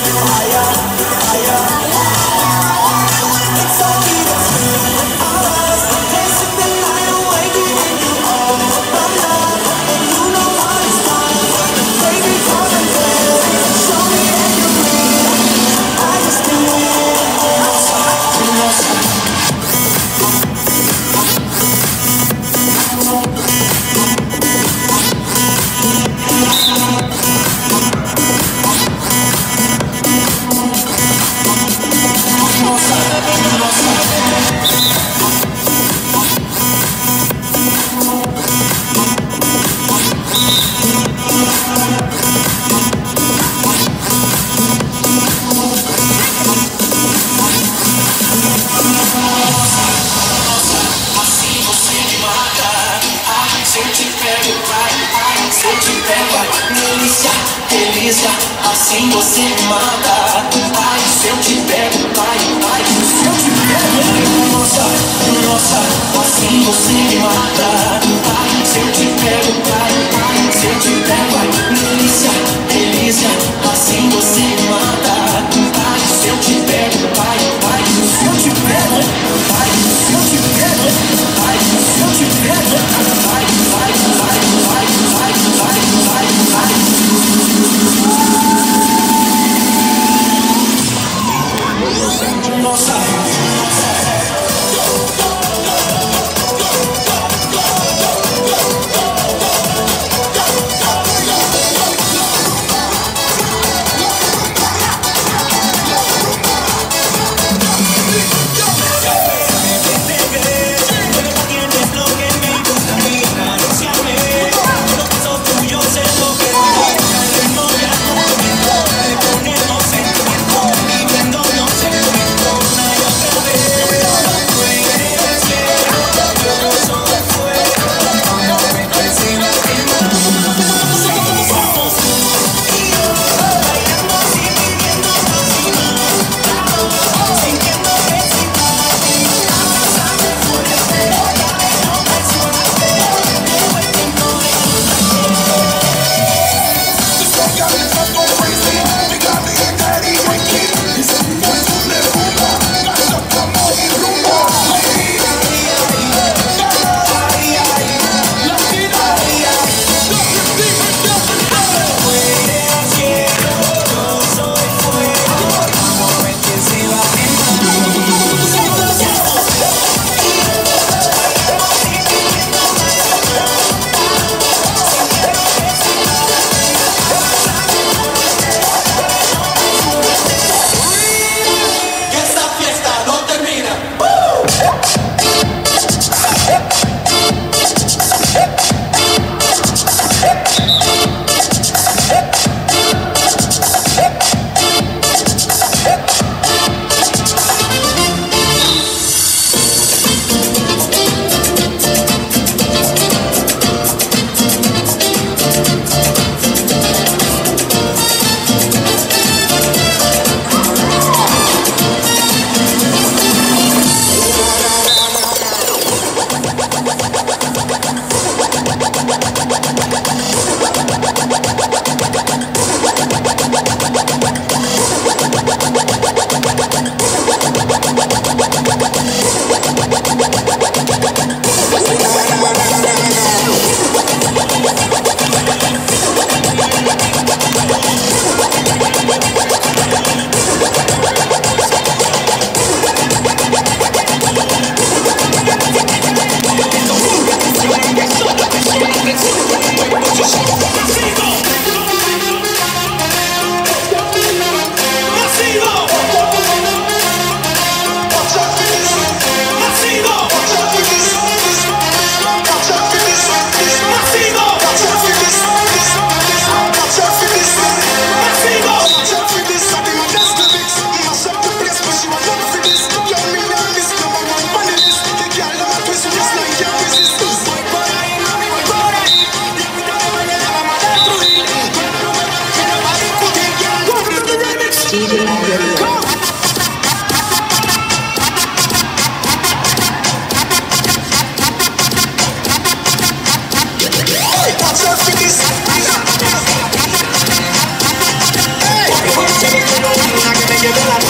higher, higher. Assim você mata Ai, se eu te pego, pai, pai, Se eu te pego Nossa, nossa Assim você me mata Ai, se eu te pego, pai, pai, Se eu te pego, ai Delícia, delícia. nossa vida. DJ Billy. Hey,